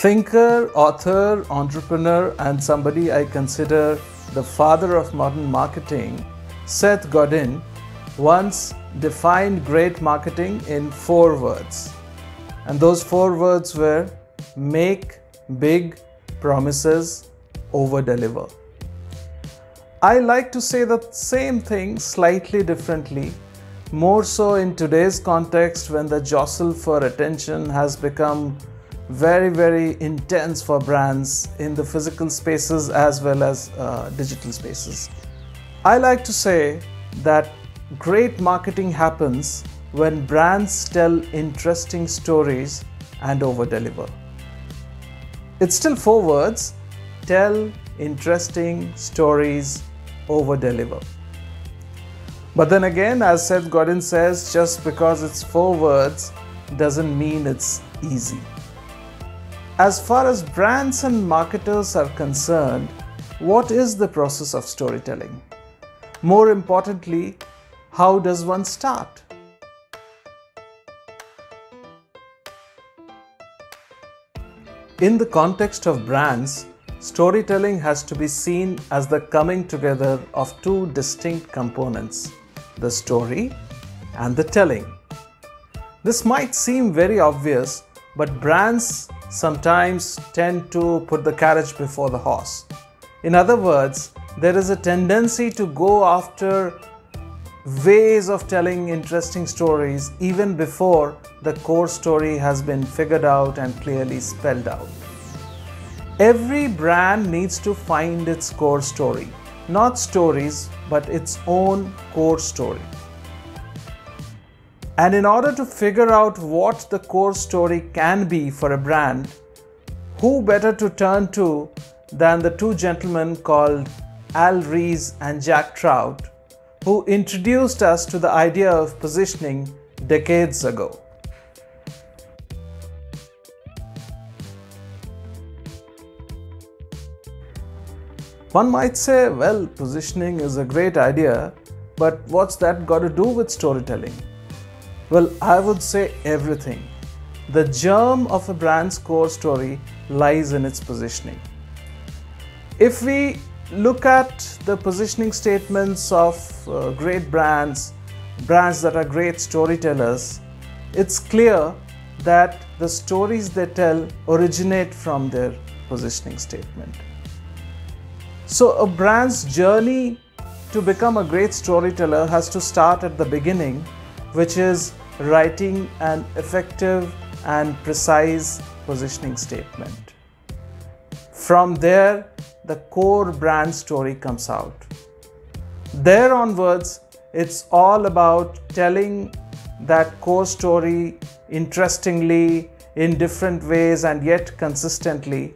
Thinker, author, entrepreneur, and somebody I consider the father of modern marketing, Seth Godin, once defined great marketing in four words. And those four words were make big promises, over deliver. I like to say the same thing slightly differently, more so in today's context when the jostle for attention has become very, very intense for brands in the physical spaces as well as uh, digital spaces. I like to say that great marketing happens when brands tell interesting stories and over deliver. It's still four words tell interesting stories over deliver. But then again, as Seth Godin says, just because it's four words doesn't mean it's easy. As far as brands and marketers are concerned, what is the process of storytelling? More importantly, how does one start? In the context of brands, Storytelling has to be seen as the coming together of two distinct components the story and the telling. This might seem very obvious, but brands sometimes tend to put the carriage before the horse. In other words, there is a tendency to go after ways of telling interesting stories even before the core story has been figured out and clearly spelled out. Every brand needs to find its core story, not stories, but its own core story. And in order to figure out what the core story can be for a brand, who better to turn to than the two gentlemen called Al Ries and Jack Trout, who introduced us to the idea of positioning decades ago. One might say, well, positioning is a great idea, but what's that got to do with storytelling? Well, I would say everything. The germ of a brand's core story lies in its positioning. If we look at the positioning statements of uh, great brands, brands that are great storytellers, it's clear that the stories they tell originate from their positioning statement. So, a brand's journey to become a great storyteller has to start at the beginning, which is writing an effective and precise positioning statement. From there, the core brand story comes out. There onwards, it's all about telling that core story interestingly in different ways and yet consistently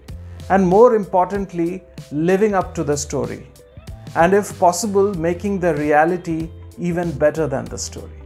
and more importantly, living up to the story. And if possible, making the reality even better than the story.